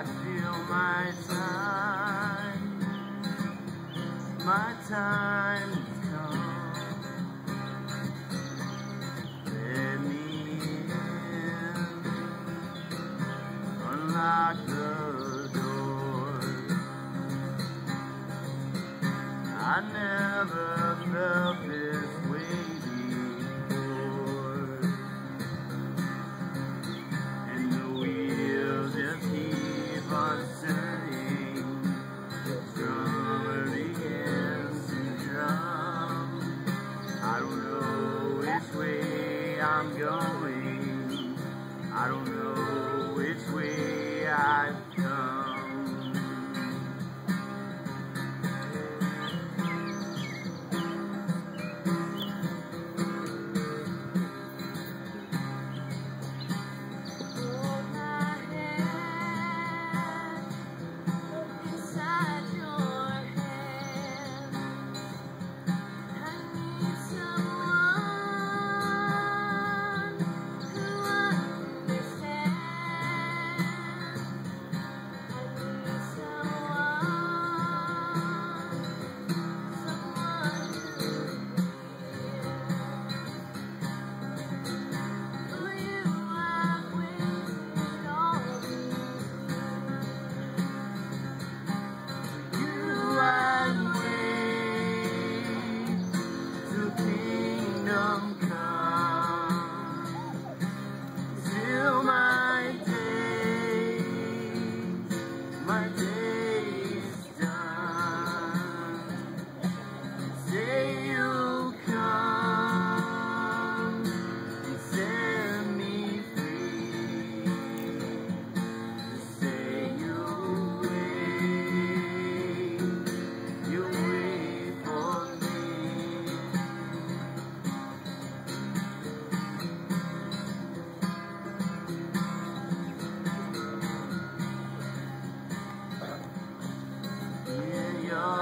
I feel my time, my time has come. Let me in, unlock the door. I never. I'm going. I don't know.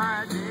I.